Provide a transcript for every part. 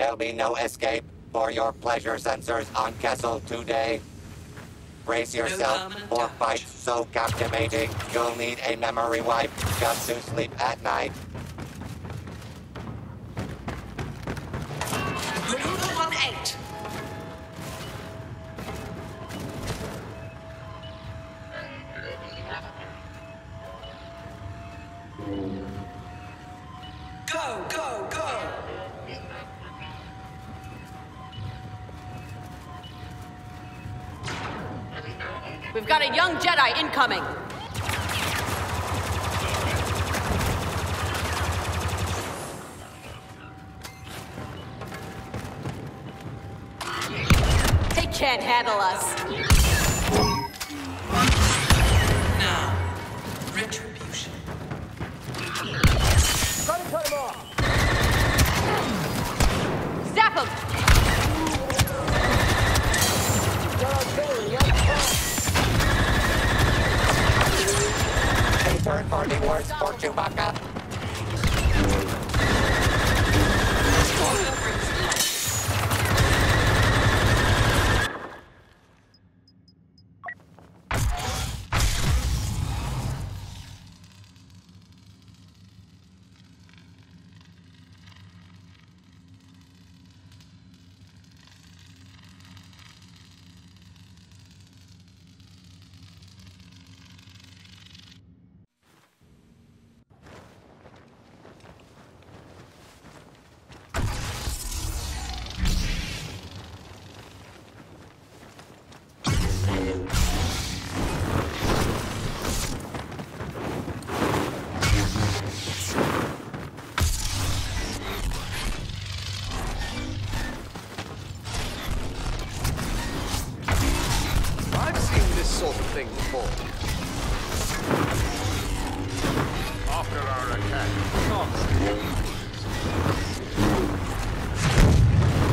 There'll be no escape for your pleasure sensors on Kessel today. Brace yourself for fights so captivating, you'll need a memory wipe just to sleep at night. Removal 1-8. Go, go, go! We've got a young Jedi incoming. They can't handle us. A third-party works for Chewbacca. Sort of thing before. After our attack.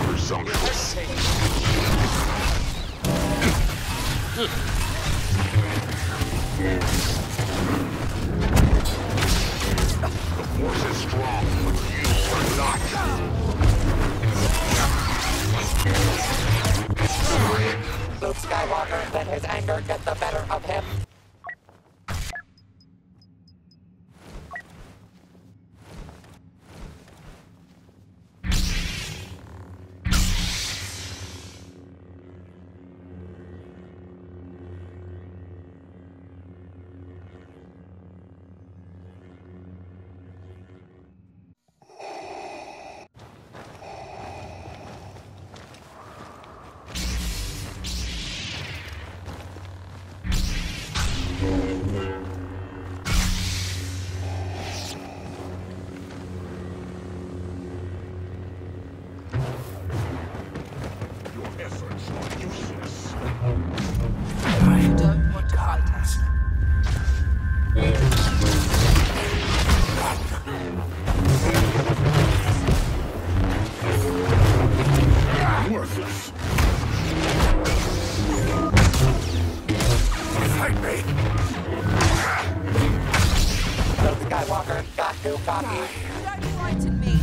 Presumptuous. The force is strong, but you are not. Skywalker let his anger get the better of him. Don't want to fight us. Worthless. Fight me. Luke Skywalker got too cocky. Don't frighten me.